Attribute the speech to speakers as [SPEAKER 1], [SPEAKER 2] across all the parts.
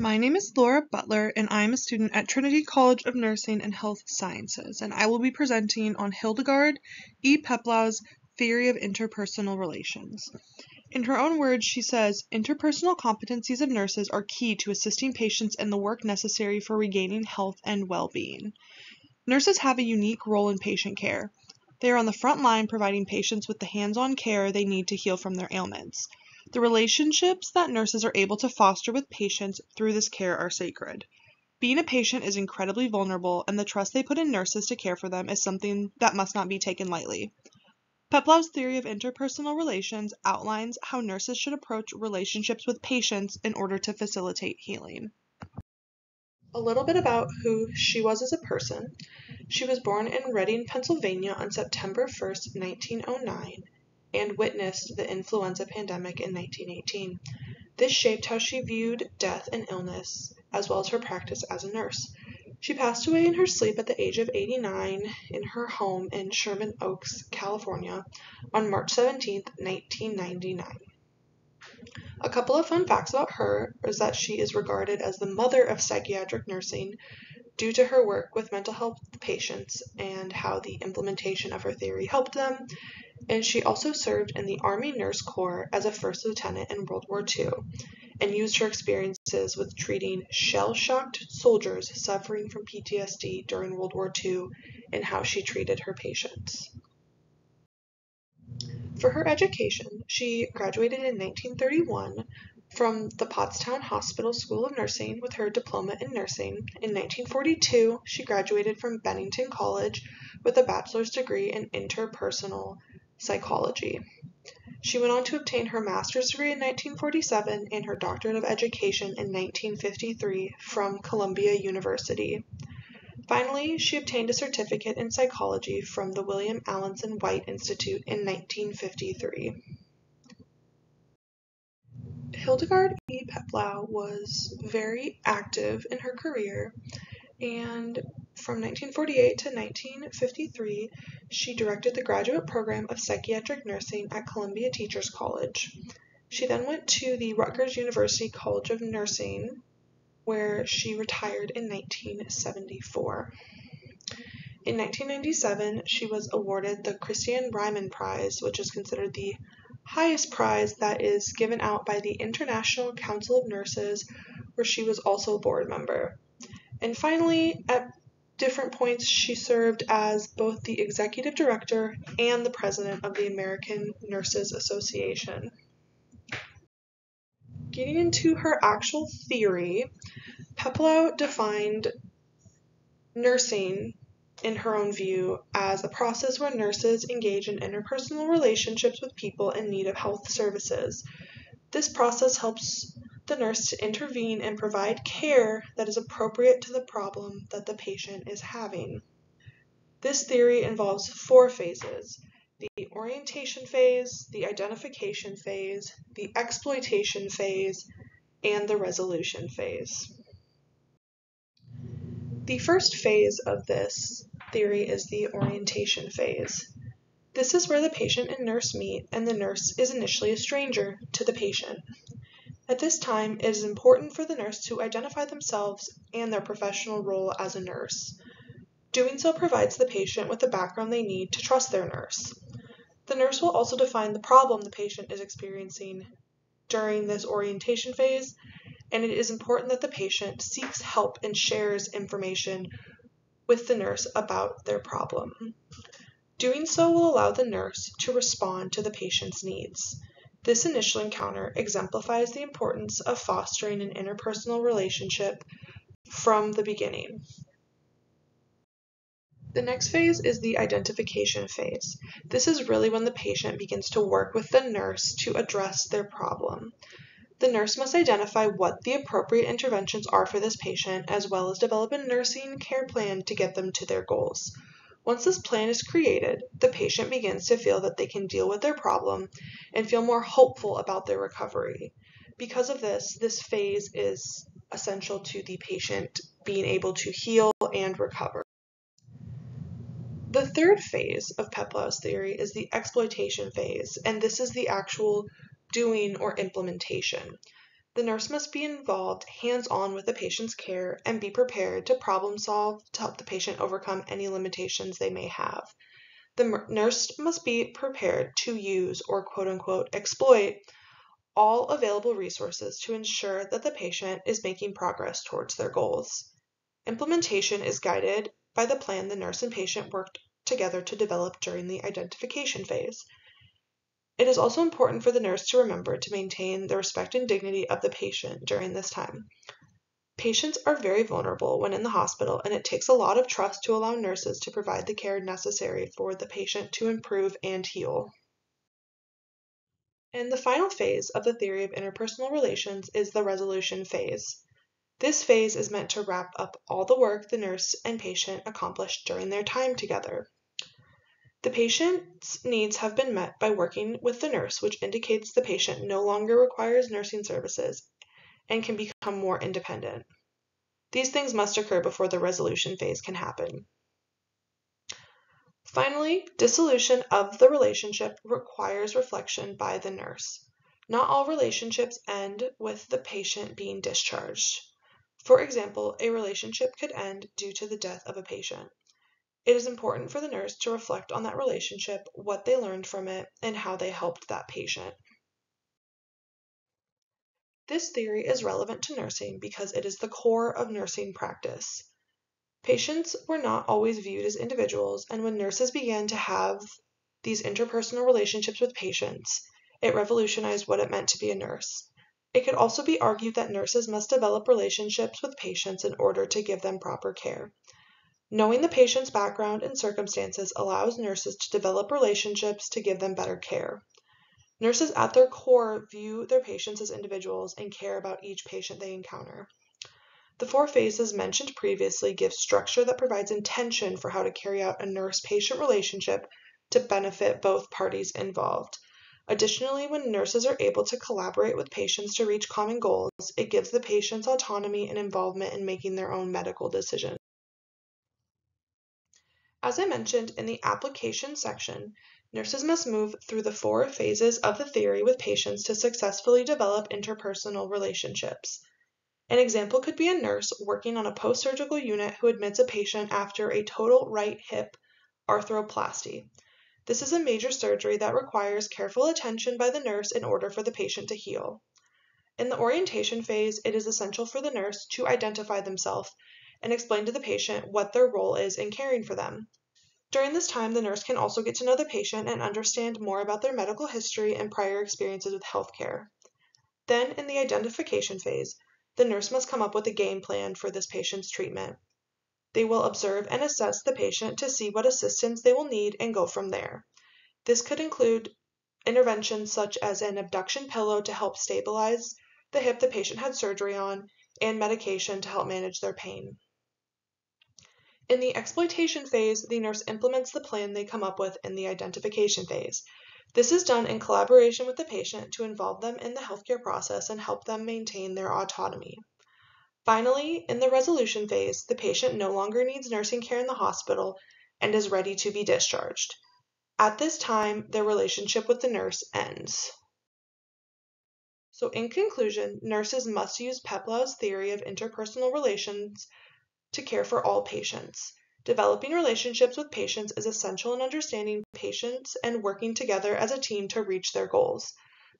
[SPEAKER 1] My name is Laura Butler, and I am a student at Trinity College of Nursing and Health Sciences, and I will be presenting on Hildegard E. Peplau's theory of interpersonal relations. In her own words, she says interpersonal competencies of nurses are key to assisting patients in the work necessary for regaining health and well being. Nurses have a unique role in patient care. They are on the front line providing patients with the hands on care they need to heal from their ailments. The relationships that nurses are able to foster with patients through this care are sacred. Being a patient is incredibly vulnerable, and the trust they put in nurses to care for them is something that must not be taken lightly. Peplau's theory of interpersonal relations outlines how nurses should approach relationships with patients in order to facilitate healing. A little bit about who she was as a person. She was born in Reading, Pennsylvania on September 1st, 1909 and witnessed the influenza pandemic in 1918. This shaped how she viewed death and illness, as well as her practice as a nurse. She passed away in her sleep at the age of 89 in her home in Sherman Oaks, California, on March 17, 1999. A couple of fun facts about her is that she is regarded as the mother of psychiatric nursing due to her work with mental health patients and how the implementation of her theory helped them, and she also served in the Army Nurse Corps as a first lieutenant in World War II and used her experiences with treating shell shocked soldiers suffering from PTSD during World War II and how she treated her patients. For her education, she graduated in 1931 from the Pottstown Hospital School of Nursing with her diploma in nursing. In 1942, she graduated from Bennington College with a bachelor's degree in interpersonal psychology. She went on to obtain her master's degree in 1947 and her doctorate of education in 1953 from Columbia University. Finally, she obtained a certificate in psychology from the William Alanson White Institute in 1953. Hildegard E. Peplau was very active in her career and from 1948 to 1953, she directed the graduate program of psychiatric nursing at Columbia Teachers College. She then went to the Rutgers University College of Nursing, where she retired in 1974. In 1997, she was awarded the Christian Reimann Prize, which is considered the highest prize that is given out by the International Council of Nurses, where she was also a board member. And finally, at different points, she served as both the executive director and the president of the American Nurses Association. Getting into her actual theory, Peplau defined nursing, in her own view, as a process where nurses engage in interpersonal relationships with people in need of health services. This process helps the nurse to intervene and provide care that is appropriate to the problem that the patient is having. This theory involves four phases the orientation phase, the identification phase, the exploitation phase, and the resolution phase. The first phase of this theory is the orientation phase. This is where the patient and nurse meet, and the nurse is initially a stranger to the patient. At this time, it is important for the nurse to identify themselves and their professional role as a nurse. Doing so provides the patient with the background they need to trust their nurse. The nurse will also define the problem the patient is experiencing during this orientation phase, and it is important that the patient seeks help and shares information with the nurse about their problem. Doing so will allow the nurse to respond to the patient's needs. This initial encounter exemplifies the importance of fostering an interpersonal relationship from the beginning. The next phase is the identification phase. This is really when the patient begins to work with the nurse to address their problem. The nurse must identify what the appropriate interventions are for this patient, as well as develop a nursing care plan to get them to their goals. Once this plan is created, the patient begins to feel that they can deal with their problem and feel more hopeful about their recovery. Because of this, this phase is essential to the patient being able to heal and recover. The third phase of Peplau's theory is the exploitation phase, and this is the actual doing or implementation. the nurse must be involved hands-on with the patient's care and be prepared to problem solve to help the patient overcome any limitations they may have. The nurse must be prepared to use or quote unquote exploit all available resources to ensure that the patient is making progress towards their goals. Implementation is guided by the plan the nurse and patient worked together to develop during the identification phase. It is also important for the nurse to remember to maintain the respect and dignity of the patient during this time. Patients are very vulnerable when in the hospital, and it takes a lot of trust to allow nurses to provide the care necessary for the patient to improve and heal. And the final phase of the theory of interpersonal relations is the resolution phase. This phase is meant to wrap up all the work the nurse and patient accomplished during their time together. The patient's needs have been met by working with the nurse, which indicates the patient no longer requires nursing services and can become more independent. These things must occur before the resolution phase can happen. Finally, dissolution of the relationship requires reflection by the nurse. Not all relationships end with the patient being discharged. For example, a relationship could end due to the death of a patient. It is important for the nurse to reflect on that relationship, what they learned from it, and how they helped that patient. This theory is relevant to nursing because it is the core of nursing practice. Patients were not always viewed as individuals, and when nurses began to have these interpersonal relationships with patients, it revolutionized what it meant to be a nurse. It could also be argued that nurses must develop relationships with patients in order to give them proper care. Knowing the patient's background and circumstances allows nurses to develop relationships to give them better care. Nurses at their core view their patients as individuals and care about each patient they encounter. The four phases mentioned previously give structure that provides intention for how to carry out a nurse-patient relationship to benefit both parties involved. Additionally, when nurses are able to collaborate with patients to reach common goals, it gives the patients autonomy and involvement in making their own medical decisions. As I mentioned in the application section, nurses must move through the four phases of the theory with patients to successfully develop interpersonal relationships. An example could be a nurse working on a post-surgical unit who admits a patient after a total right hip arthroplasty. This is a major surgery that requires careful attention by the nurse in order for the patient to heal. In the orientation phase, it is essential for the nurse to identify themselves and explain to the patient what their role is in caring for them. During this time, the nurse can also get to know the patient and understand more about their medical history and prior experiences with healthcare. Then, in the identification phase, the nurse must come up with a game plan for this patient's treatment. They will observe and assess the patient to see what assistance they will need and go from there. This could include interventions such as an abduction pillow to help stabilize the hip the patient had surgery on and medication to help manage their pain. In the exploitation phase, the nurse implements the plan they come up with in the identification phase. This is done in collaboration with the patient to involve them in the healthcare process and help them maintain their autonomy. Finally, in the resolution phase, the patient no longer needs nursing care in the hospital and is ready to be discharged. At this time, their relationship with the nurse ends. So in conclusion, nurses must use Peplau's theory of interpersonal relations to care for all patients. Developing relationships with patients is essential in understanding patients and working together as a team to reach their goals.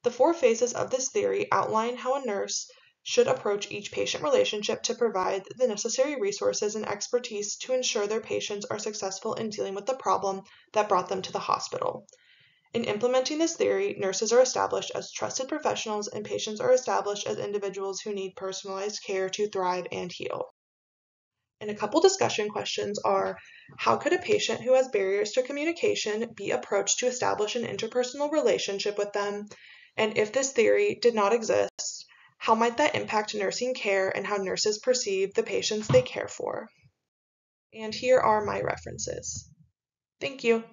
[SPEAKER 1] The four phases of this theory outline how a nurse should approach each patient relationship to provide the necessary resources and expertise to ensure their patients are successful in dealing with the problem that brought them to the hospital. In implementing this theory, nurses are established as trusted professionals and patients are established as individuals who need personalized care to thrive and heal. And a couple discussion questions are how could a patient who has barriers to communication be approached to establish an interpersonal relationship with them? And if this theory did not exist, how might that impact nursing care and how nurses perceive the patients they care for? And here are my references. Thank you.